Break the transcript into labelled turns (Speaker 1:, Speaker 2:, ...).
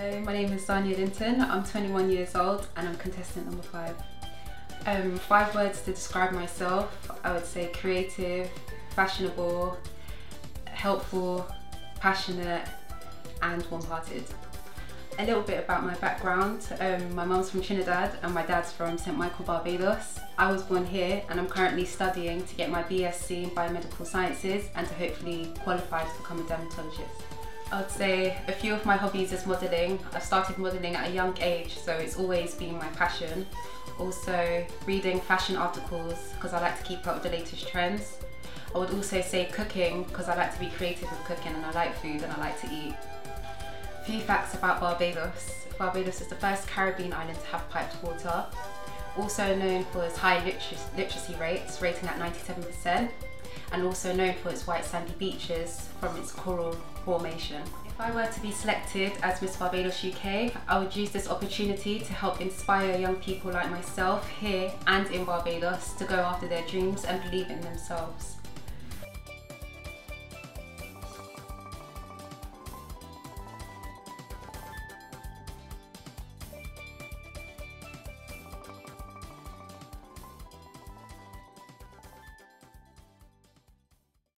Speaker 1: Hello, my name is Zania Linton. I'm 21 years old and I'm contestant number five. Um, five words to describe myself. I would say creative, fashionable, helpful, passionate, and warm-hearted. A little bit about my background. Um, my mum's from Trinidad and my dad's from St Michael, Barbados. I was born here and I'm currently studying to get my BSc in Biomedical Sciences and to hopefully qualify to become a dermatologist. I would say a few of my hobbies is modelling. I started modelling at a young age, so it's always been my passion. Also, reading fashion articles because I like to keep up with the latest trends. I would also say cooking because I like to be creative with cooking and I like food and I like to eat. A few facts about Barbados. Barbados is the first Caribbean island to have piped water. Also known for its high literacy rates, rating at 97% and also known for its white sandy beaches from its coral formation. If I were to be selected as Miss Barbados UK, I would use this opportunity to help inspire young people like myself here and in Barbados to go after their dreams and believe in themselves.